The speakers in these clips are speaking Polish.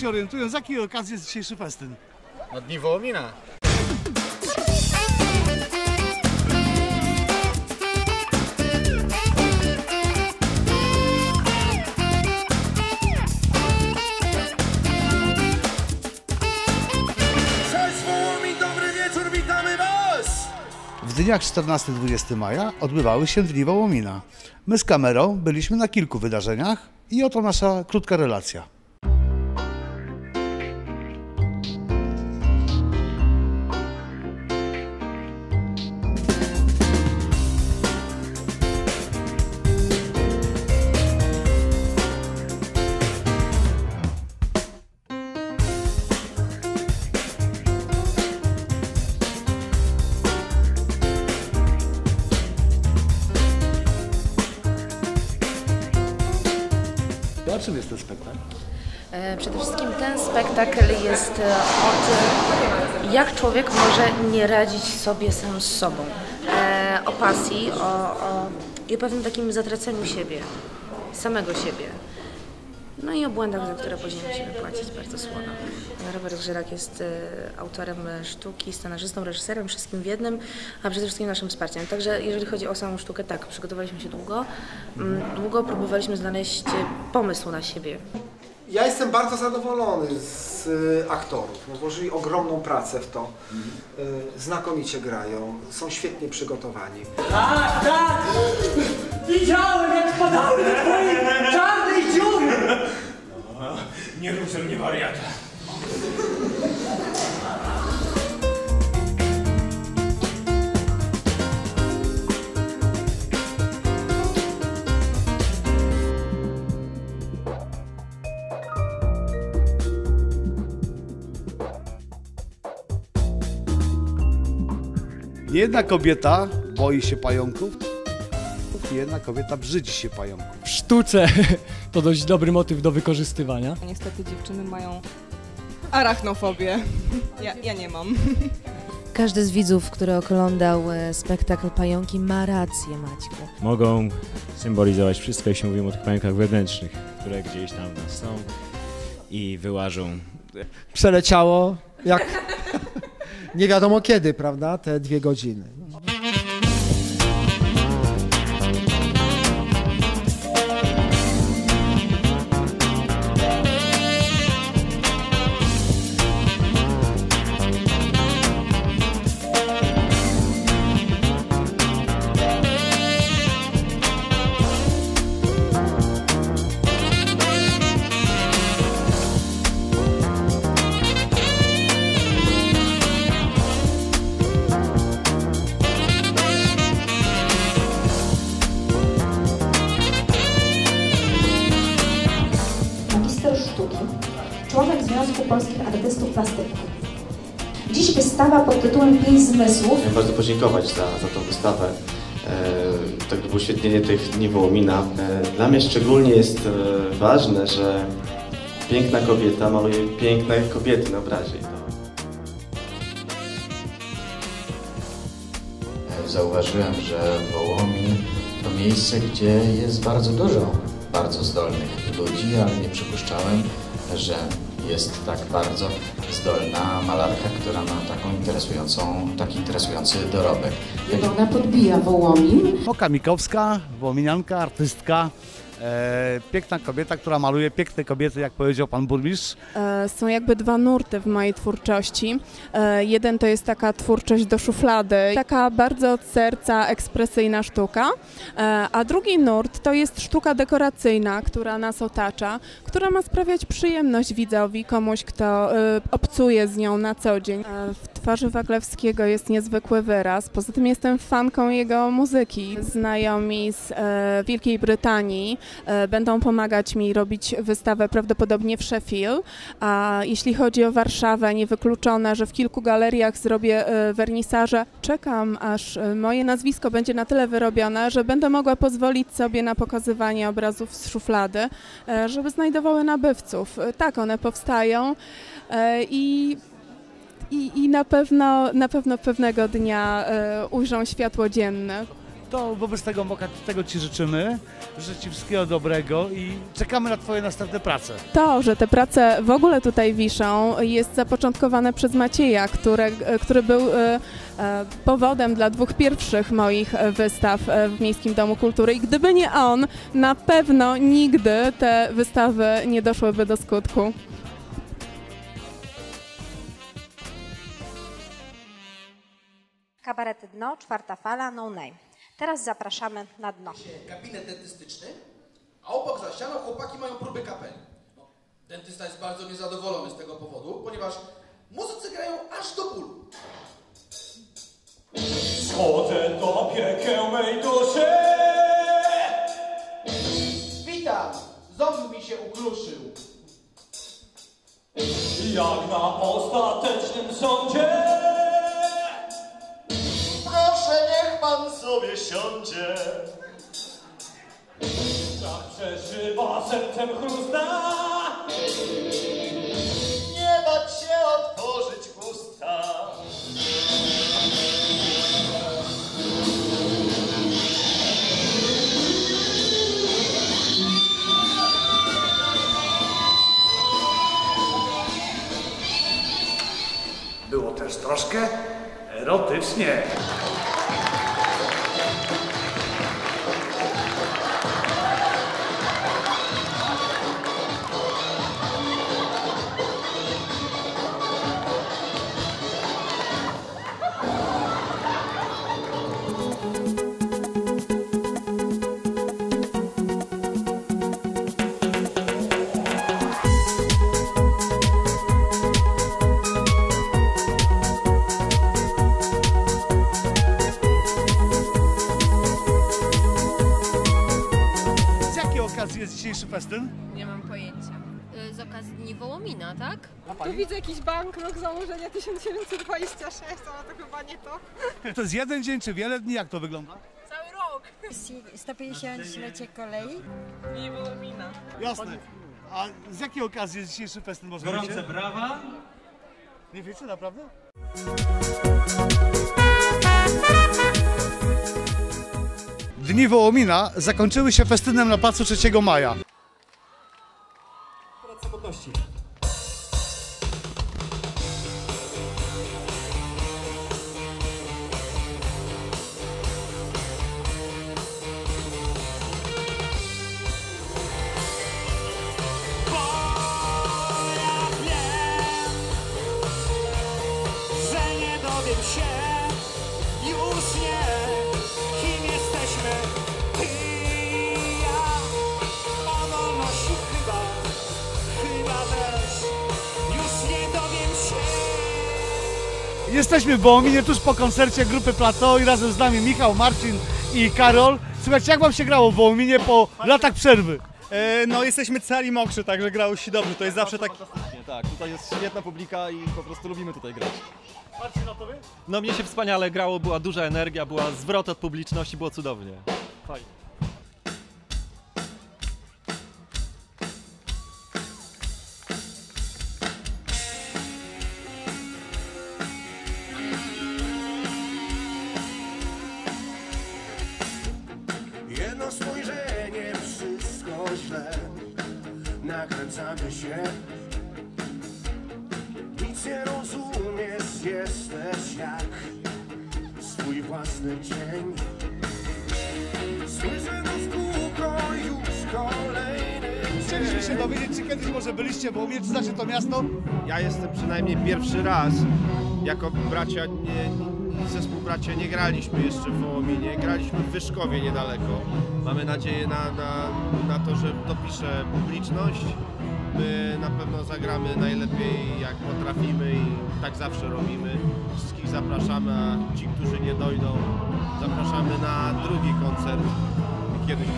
się orientują, z jakiej okazji jest dzisiejszy festyn. No dni Wołomina. W dniach 14-20 maja odbywały się Dni Wołomina. My z kamerą byliśmy na kilku wydarzeniach i oto nasza krótka relacja. Ten spektakl? E, Przede wszystkim ten spektakl jest e, o tym, jak człowiek może nie radzić sobie sam z sobą. E, O pasji, o, o, i o pewnym takim zatraceniu siebie, samego siebie. No i o błędach, za które później musimy płacić bardzo słono. Robert Grzyrak jest e, autorem e, sztuki, scenarzystą, reżyserem, wszystkim w jednym, a przede wszystkim naszym wsparciem. Także jeżeli chodzi o samą sztukę, tak, przygotowaliśmy się długo. Mm, Długo próbowaliśmy znaleźć e, pomysł na siebie, Ja jestem bardzo zadowolony z y, aktorów. No, włożyli ogromną pracę w to. Znakomicie grają, są świetnie przygotowani. Tak, tak! Widziałem, jak padały do twojej czarnej dziury! Nie rób ze mnie wariata. Jedna kobieta boi się pająków, jedna kobieta brzydzi się pająków. w sztuce to dość dobry motyw do wykorzystywania. Niestety dziewczyny mają arachnofobię. Ja, ja nie mam. Każdy z widzów, który oglądał e, spektakl Pająki ma rację, Maćku. mogą symbolizować wszystko, jeśli mówimy o tych pająkach wewnętrznych, które gdzieś tam w nas są i wyłażą. przeleciało jak nie wiadomo kiedy, prawda, te dwie godziny. Związku Polskich Artystów Plastyków. Dziś wystawa pod tytułem Pięć Zmysłów Chciałem bardzo podziękować za, za tą wystawę. E, tak było uświetnienie tych dni Wołomina. E, dla mnie szczególnie jest e, ważne, że piękna kobieta maluje piękne kobiety na obrazie. To Zauważyłem, że Wołomin to miejsce, gdzie jest bardzo dużo bardzo zdolnych ludzi, ale nie przypuszczałem, że jest tak bardzo zdolna malarka, która ma taką interesującą, taki interesujący dorobek. Ona podbija Wołomin. Oka Mikowska, wołominianka, artystka, e, piękna kobieta, która maluje piękne kobiety, jak powiedział pan burmistrz. E, Są jakby dwa nurty w mojej twórczości. E, Jeden to jest taka twórczość do szuflady, taka bardzo od serca ekspresyjna sztuka, E, a drugi nurt to jest sztuka dekoracyjna, która nas otacza, która ma sprawiać przyjemność widzowi, komuś, kto e, obcuje z nią na co dzień. E, W twarzy Waglewskiego jest niezwykły wyraz, poza tym jestem fanką jego muzyki. Znajomi z e, Wielkiej Brytanii e, będą pomagać mi robić wystawę prawdopodobnie w Sheffield, a jeśli chodzi o Warszawę, niewykluczone, że w kilku galeriach zrobię e, wernisaże. Czekam, aż e, moje nazwisko będzie na tyle wyrobione, że będę mogła pozwolić sobie na pokazywanie obrazów z szuflady, e, żeby znajdowały nabywców. E, Tak, one powstają i i, i na, pewno, na pewno pewnego dnia e, ujrzą światło dzienne. To wobec tego Moka tego Ci życzymy, życzę Ci wszystkiego dobrego i czekamy na Twoje następne prace. To, że te prace w ogóle tutaj wiszą, jest zapoczątkowane przez Macieja, który, który był e, e, powodem dla dwóch pierwszych moich wystaw w Miejskim Domu Kultury. I gdyby nie on, na pewno nigdy te wystawy nie doszłyby do skutku. Kabarety Dno, czwarta fala, no name. Teraz zapraszamy na dno. gabinet dentystyczny, a obok za ścianą chłopaki mają próby kapeli. No, dentysta jest bardzo niezadowolony z tego powodu, ponieważ muzycy grają aż do bólu. Schodzę do piekieł mej duszy. Witam! Ząb mi się ukruszył. Jak na ostatecznym sądzie. Sobie siądzie. Tak przeżywa sercem chrusta. Nie bać się otworzyć usta. Było też troszkę erotycznie. Dzisiejszy festyn? Nie mam pojęcia. Y, Z okazji Dni Wołomina, tak? Tu widzę jakiś bank, rok założenia 1926, ale to chyba nie to. To jest jeden dzień czy wiele dni? Jak to wygląda? Cały rok. 150-lecie kolei. Nie Wołomina. Jasne. A z jakiej okazji jest dzisiejszy festyn? Może Gorące wiecie? brawa. Nie wiecie, naprawdę? Dni Wołomina zakończyły się festynem na placu 3 maja. Że Jesteśmy w Wołominie tuż po koncercie grupy Plateau i razem z nami Michał, Marcin i Karol. Słuchajcie, jak wam się grało w Wołominie po latach przerwy? E, no jesteśmy cali mokrzy, także grało się dobrze. To jest zawsze tak... Tak, tutaj jest świetna publika i po prostu lubimy tutaj grać. Marcin, na tobie? No mnie się wspaniale grało, była duża energia, była zwrot od publiczności, było cudownie. Fajnie. Się. Nic nie rozumiesz, jesteś jak swój własny cień. Słyszę to w kółko już kolejny Chcieliśmy się dowiedzieć, czy kiedyś może byliście w Wołominie, czy znacie to miasto? Ja jestem przynajmniej pierwszy raz. Jako bracia, nie, nie, zespół bracia nie graliśmy jeszcze w Wołominie, graliśmy w Wyszkowie niedaleko. Mamy nadzieję na, na, na to, że dopisze publiczność. My na pewno zagramy najlepiej jak potrafimy i tak zawsze robimy. Wszystkich zapraszamy, a ci, którzy nie dojdą, zapraszamy na drugi koncert kiedyś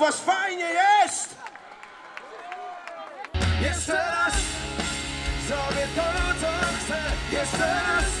was fajnie jest! Jeszcze raz, zrobię to, co chcę, jeszcze raz.